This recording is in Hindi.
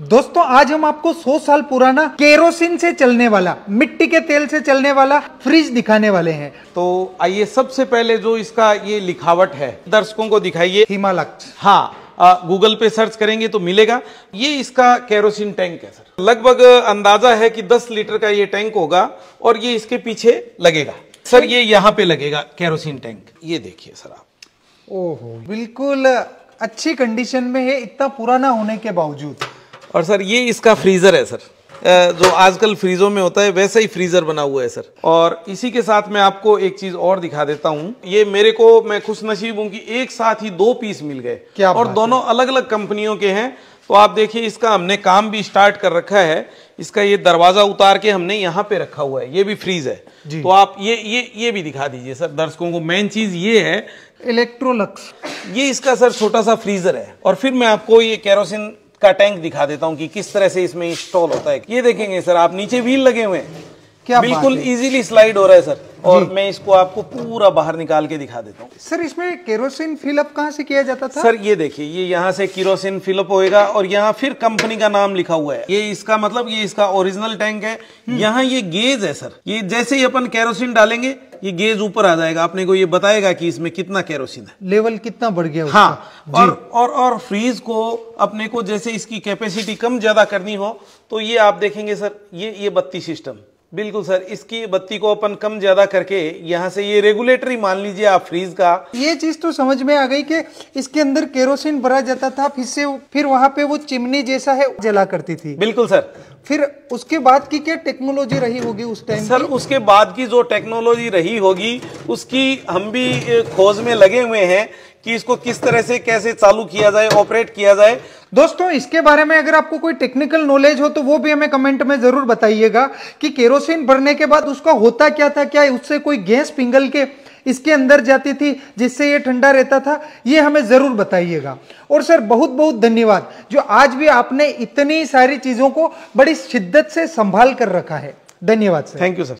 दोस्तों आज हम आपको 100 साल पुराना केरोसिन से चलने वाला मिट्टी के तेल से चलने वाला फ्रिज दिखाने वाले हैं। तो आइए सबसे पहले जो इसका ये लिखावट है दर्शकों को दिखाइए। हिमालक्स हाँ गूगल पे सर्च करेंगे तो मिलेगा। ये इसका केरोसिन टैंक है सर। लगभग अंदाज़ा है कि 10 लीटर का ये टैंक होगा और ये इसके पीछे लगेगा। सर ये यहाँ पे लगेगा केरोसिन टैंक। ये देखिए सर आप। ओहो बिल्कुल अच्छी कंडीशन में है इतना पुराना होने के बावजूद। और सर ये इसका फ्रीजर है सर। जो आजकल फ्रीजों में होता है वैसा ही फ्रीजर बना हुआ है सर। और इसी के साथ मैं आपको एक चीज़ और दिखा देता हूँ। ये मेरे को मैं खुश नसीब हूँ कि एक साथ ही दो पीस मिल गए। क्या और दोनों अलग अलग कंपनियों के हैं। तो आप देखिए इसका हमने काम भी स्टार्ट कर रखा है। इसका ये दरवाज़ा उतार के हमने यहाँ पे रखा हुआ है। ये भी फ्रीज है। तो आप ये ये ये भी दिखा दीजिए सर। दर्शकों को मेन चीज़ ये है। इलेक्ट्रोलक्स ये इसका सर छोटा सा फ्रीजर है। और फिर मैं आपको ये केरोसिन का टैंक दिखा देता हूँ कि किस तरह से इसमें इंस्टॉल होता है। ये देखेंगे सर आप नीचे व्हील लगे हुए हैं। क्या बिल्कुल। इजीली स्लाइड हो रहा है सर। और मैं इसको आपको पूरा बाहर निकाल के दिखा देता हूँ। सर इसमें केरोसिन फिलअप कहाँ से किया जाता था? सर ये देखिए ये यहाँ से किरोसिन फिलअप होएगा और यहाँ फिर कंपनी का नाम लिखा हुआ है। ये इसका मतलब ये इसका ओरिजिनल टैंक है। यहाँ ये गेज है सर। ये जैसे ही अपन केरोसिन डालेंगे ये गेज ऊपर आ जाएगा। अपने को ये बताएगा कि इसमें कितना केरोसिन है। लेवल कितना बढ़ गया हाँ और और और फ्रीज को अपने को जैसे इसकी कैपेसिटी कम ज़्यादा करनी हो तो ये आप देखेंगे सर। ये ये बत्ती सिस्टम। बिल्कुल सर इसकी बत्ती को अपन कम ज़्यादा करके यहाँ से ये रेगुलेटरी मान लीजिए आप फ्रीज का। ये चीज़ तो समझ में आ गई कि इसके अंदर केरोसिन भरा जाता था फिर से फिर वहाँ पे वो चिमनी जैसा है जला करती थी। बिल्कुल सर। फिर उसके बाद की क्या टेक्नोलॉजी रही होगी उस टाइम सर की? उसके बाद की जो टेक्नोलॉजी रही होगी उसकी हम भी खोज में लगे हुए हैं कि इसको किस तरह से कैसे चालू किया जाए ऑपरेट किया जाए। दोस्तों इसके बारे में अगर आपको कोई टेक्निकल नॉलेज हो तो वो भी हमें कमेंट में ज़रूर बताइएगा कि केरोसिन भरने के बाद उसका होता क्या था क्या उससे कोई गैस पिंगल के इसके अंदर जाती थी जिससे ये ठंडा रहता था ये हमें ज़रूर बताइएगा। और सर बहुत बहुत धन्यवाद जो आज भी आपने इतनी सारी चीज़ों को बड़ी शिद्दत से संभाल कर रखा है। धन्यवाद सर। Thank you sir